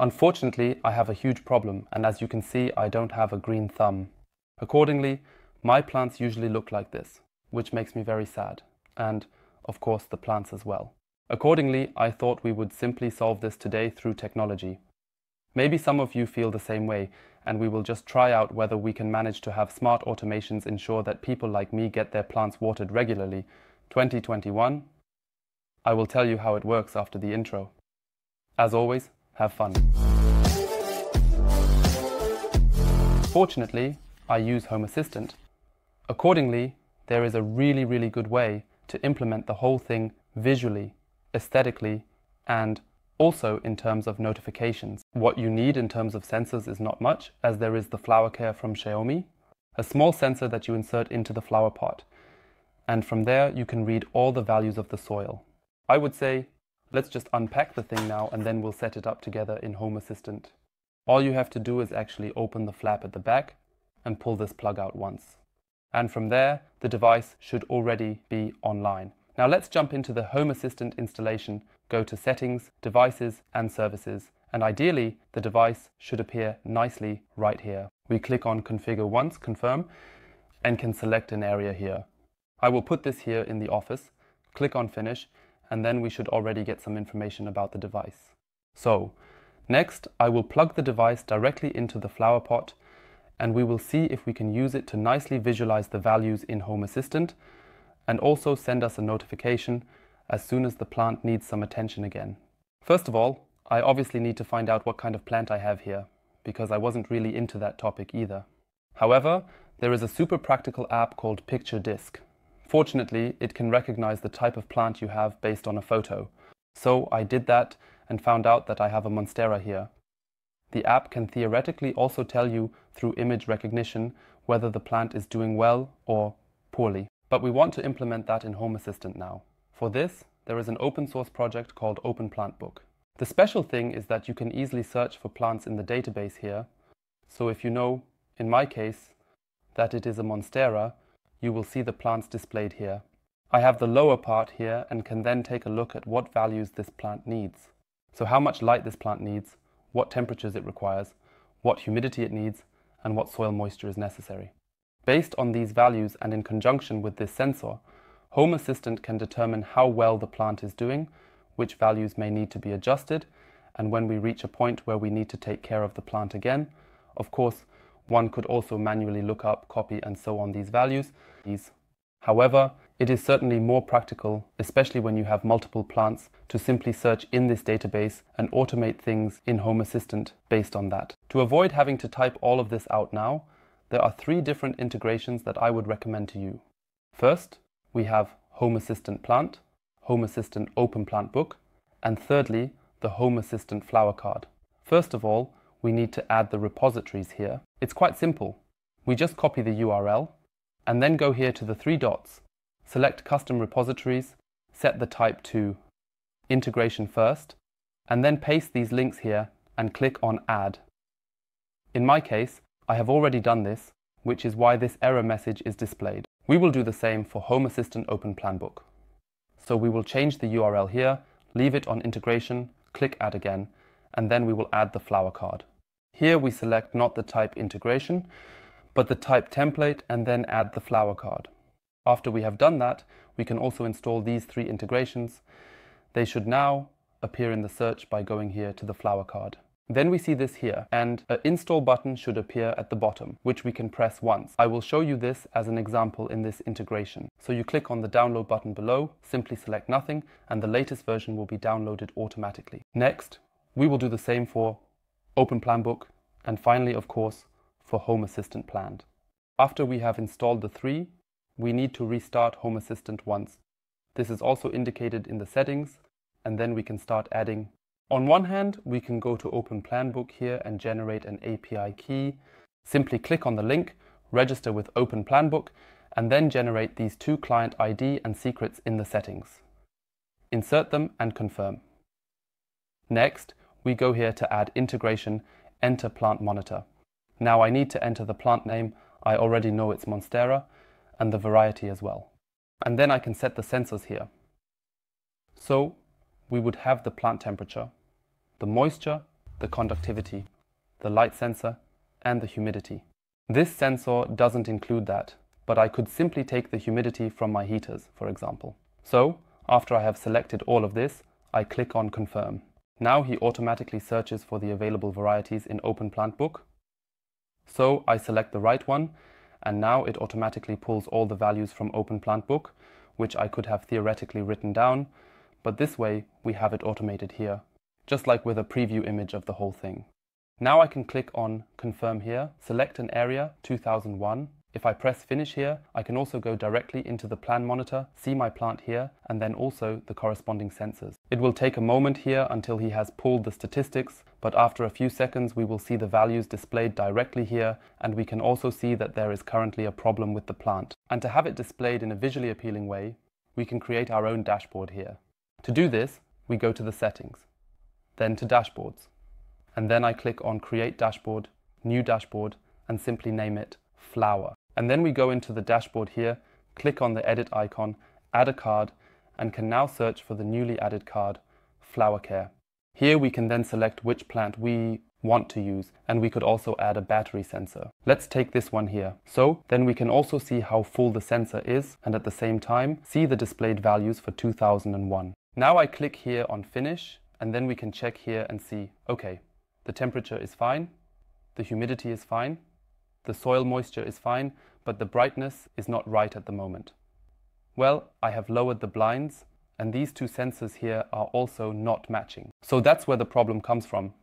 Unfortunately, I have a huge problem, and as you can see, I don't have a green thumb. Accordingly, my plants usually look like this, which makes me very sad, and of course the plants as well. Accordingly, I thought we would simply solve this today through technology. Maybe some of you feel the same way, and we will just try out whether we can manage to have smart automations ensure that people like me get their plants watered regularly. 2021. I will tell you how it works after the intro. As always, have fun. Fortunately, I use Home Assistant. Accordingly, there is a really, really good way to implement the whole thing visually, aesthetically, and also in terms of notifications. What you need in terms of sensors is not much, as there is the flower care from Xiaomi, a small sensor that you insert into the flower pot. And from there, you can read all the values of the soil. I would say, let's just unpack the thing now and then we'll set it up together in Home Assistant. All you have to do is actually open the flap at the back and pull this plug out once. And from there, the device should already be online. Now let's jump into the Home Assistant installation go to Settings, Devices and Services, and ideally the device should appear nicely right here. We click on Configure once, confirm, and can select an area here. I will put this here in the office, click on Finish, and then we should already get some information about the device. So, next I will plug the device directly into the flower pot and we will see if we can use it to nicely visualize the values in Home Assistant and also send us a notification as soon as the plant needs some attention again. First of all, I obviously need to find out what kind of plant I have here, because I wasn't really into that topic either. However, there is a super practical app called PictureThis. Fortunately, it can recognize the type of plant you have based on a photo. So I did that and found out that I have a Monstera here. The app can theoretically also tell you through image recognition whether the plant is doing well or poorly. But we want to implement that in Home Assistant now. For this, there is an open source project called Open Plant Book. The special thing is that you can easily search for plants in the database here. So if you know, in my case, that it is a Monstera, you will see the plants displayed here. I have the lower part here and can then take a look at what values this plant needs. So how much light this plant needs, what temperatures it requires, what humidity it needs, and what soil moisture is necessary. Based on these values and in conjunction with this sensor, Home Assistant can determine how well the plant is doing, which values may need to be adjusted, and when we reach a point where we need to take care of the plant again. Of course, one could also manually look up, copy and so on these values. However, it is certainly more practical, especially when you have multiple plants, to simply search in this database and automate things in Home Assistant based on that. To avoid having to type all of this out now, there are three different integrations that I would recommend to you. First, we have Home Assistant Plant, Home Assistant Open Plant Book, and thirdly, the Home Assistant Flower Card. First of all, we need to add the repositories here. It's quite simple. We just copy the URL and then go here to the three dots, select Custom Repositories, set the type to Integration first, and then paste these links here and click on Add. In my case, I have already done this, which is why this error message is displayed. We will do the same for Home Assistant Open Plant Book. So we will change the URL here, leave it on integration, click add again, and then we will add the flower card. Here we select not the type integration, but the type template and then add the flower card. After we have done that, we can also install these three integrations. They should now appear in the search by going here to the flower card. Then we see this here and an install button should appear at the bottom, which we can press once. I will show you this as an example in this integration. So you click on the download button below, simply select nothing, and the latest version will be downloaded automatically. Next, we will do the same for Open Plant Book, and finally, of course, for Home Assistant Plant. After we have installed the three, we need to restart Home Assistant once. This is also indicated in the settings, and then we can start adding on one hand, we can go to Open Plant Book here and generate an API key. Simply click on the link, register with Open Plant Book, and then generate these two client ID and secrets in the settings. Insert them and confirm. Next, we go here to add integration, enter plant monitor. Now I need to enter the plant name, I already know it's Monstera, and the variety as well. And then I can set the sensors here. So we would have the plant temperature, the moisture, the conductivity, the light sensor, and the humidity. This sensor doesn't include that, but I could simply take the humidity from my heaters, for example. So, after I have selected all of this, I click on Confirm. Now he automatically searches for the available varieties in Open Plant Book. So I select the right one, and now it automatically pulls all the values from Open Plant Book, which I could have theoretically written down, but this way we have it automated here, just like with a preview image of the whole thing. Now I can click on Confirm here, select an area 2001, if I press finish here, I can also go directly into the plant monitor, see my plant here, and then also the corresponding sensors. It will take a moment here until he has pulled the statistics, but after a few seconds we will see the values displayed directly here, and we can also see that there is currently a problem with the plant. And to have it displayed in a visually appealing way, we can create our own dashboard here. To do this, we go to the settings, then to dashboards, and then I click on create dashboard, new dashboard, and simply name it flower. And then we go into the dashboard here, click on the edit icon, add a card, and can now search for the newly added card, Flower Care. Here we can then select which plant we want to use, and we could also add a battery sensor. Let's take this one here. So then we can also see how full the sensor is, and at the same time, see the displayed values for 2001. Now I click here on Finish, and then we can check here and see, okay, the temperature is fine, the humidity is fine, the soil moisture is fine, but the brightness is not right at the moment. Well, I have lowered the blinds, and these two sensors here are also not matching. So that's where the problem comes from.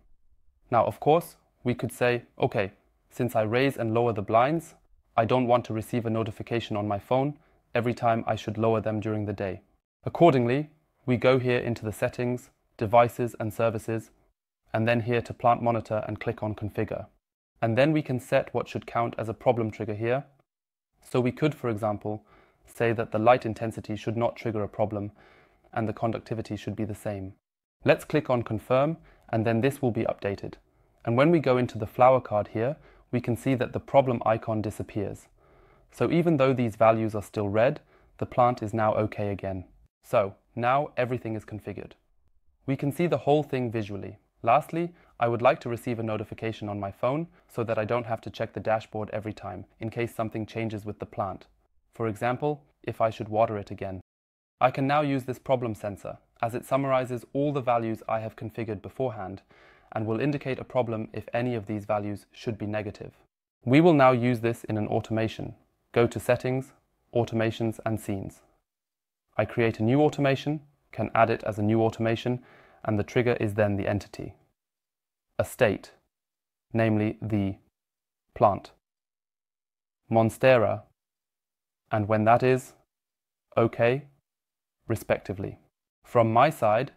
Now, of course, we could say, okay, since I raise and lower the blinds, I don't want to receive a notification on my phone every time I should lower them during the day. Accordingly, we go here into the settings, devices and services, and then here to plant monitor and click on configure. And then we can set what should count as a problem trigger here. So we could, for example, say that the light intensity should not trigger a problem and the conductivity should be the same. Let's click on confirm and then this will be updated. And when we go into the flower card here, we can see that the problem icon disappears. So even though these values are still red, the plant is now okay again. So now everything is configured. We can see the whole thing visually. Lastly, I would like to receive a notification on my phone so that I don't have to check the dashboard every time in case something changes with the plant. For example, if I should water it again. I can now use this problem sensor as it summarizes all the values I have configured beforehand and will indicate a problem if any of these values should be negative. We will now use this in an automation. Go to Settings, Automations and Scenes. I create a new automation, can add it as a new automation, and the trigger is then the entity a state, namely the plant, monstera, and when that is, OK, respectively. From my side,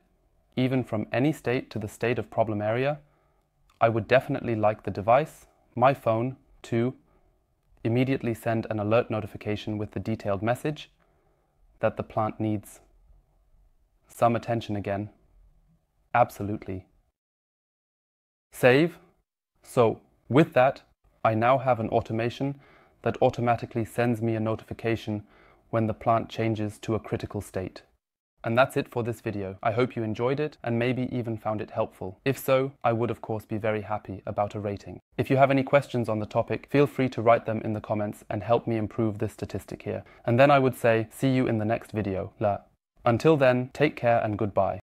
even from any state to the state of problem area, I would definitely like the device, my phone, to immediately send an alert notification with the detailed message that the plant needs some attention again. Absolutely. Save. So with that, I now have an automation that automatically sends me a notification when the plant changes to a critical state. And that's it for this video. I hope you enjoyed it and maybe even found it helpful. If so, I would of course be very happy about a rating. If you have any questions on the topic, feel free to write them in the comments and help me improve this statistic here. And then I would say, see you in the next video. La. Until then, take care and goodbye.